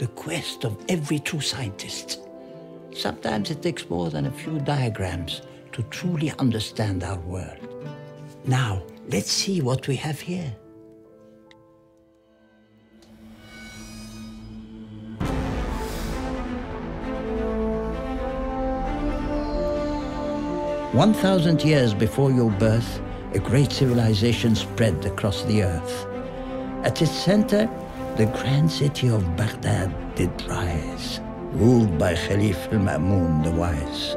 the quest of every true scientist. Sometimes it takes more than a few diagrams to truly understand our world. Now, let's see what we have here. One thousand years before your birth, a great civilization spread across the earth. At its center, the grand city of Baghdad did rise, ruled by Khalif al-Ma'mun the Wise.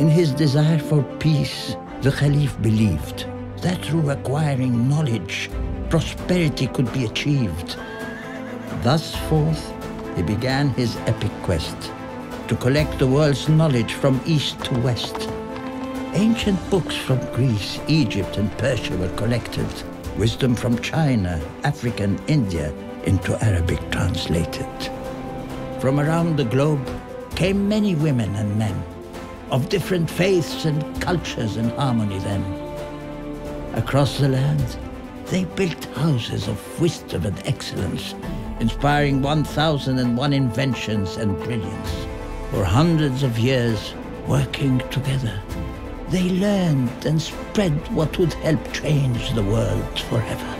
In his desire for peace, the Caliph believed that through acquiring knowledge, prosperity could be achieved. Thus forth, he began his epic quest to collect the world's knowledge from east to west. Ancient books from Greece, Egypt, and Persia were collected. Wisdom from China, Africa, and India into Arabic translated. From around the globe came many women and men of different faiths and cultures in harmony then. Across the land, they built houses of wisdom and excellence, inspiring 1,001 inventions and brilliance. For hundreds of years, working together, they learned and spread what would help change the world forever.